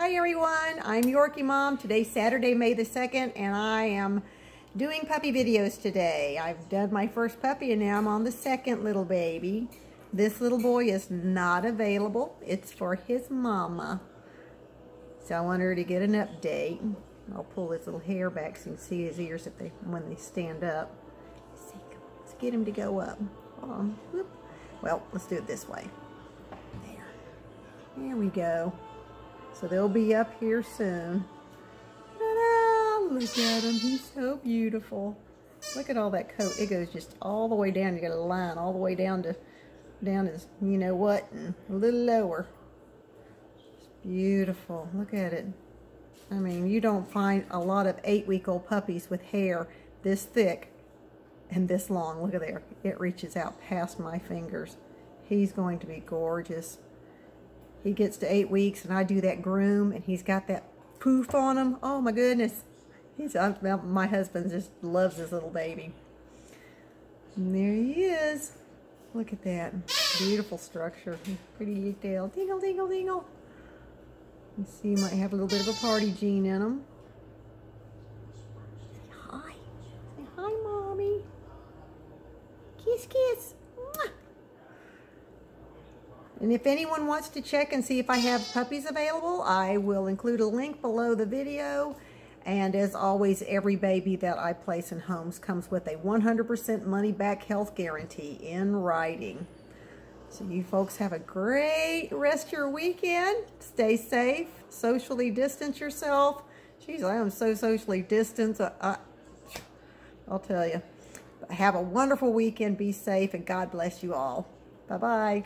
Hi everyone, I'm Yorkie Mom. Today's Saturday, May the 2nd, and I am doing puppy videos today. I've done my first puppy and now I'm on the second little baby. This little boy is not available. It's for his mama. So I want her to get an update. I'll pull his little hair back so you can see his ears if they when they stand up. Let's, get him to go up. Hold on. Well, let's do it this way. There. There we go. So they'll be up here soon. Look at him. He's so beautiful. Look at all that coat. It goes just all the way down. You got a line all the way down to down as you know what and a little lower. It's beautiful. Look at it. I mean, you don't find a lot of eight-week-old puppies with hair this thick and this long. Look at there. It reaches out past my fingers. He's going to be gorgeous. He gets to eight weeks and I do that groom and he's got that poof on him. Oh my goodness. He's my husband just loves this little baby. And there he is. Look at that. Beautiful structure. Pretty detail. Dingle, dingle, dingle. You see, he might have a little bit of a party gene in him. Say hi. Say hi, Mommy. Kiss, kiss. And if anyone wants to check and see if I have puppies available, I will include a link below the video. And as always, every baby that I place in homes comes with a 100% money back health guarantee in writing. So you folks have a great rest of your weekend. Stay safe. Socially distance yourself. Jeez, I am so socially distanced. Uh, uh, I, will tell you. Have a wonderful weekend. Be safe and God bless you all. Bye-bye.